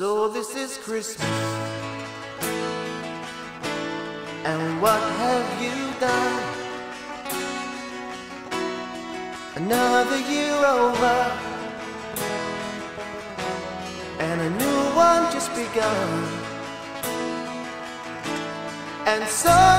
So this is Christmas. And what have you done? Another year over. And a new one just begun. And so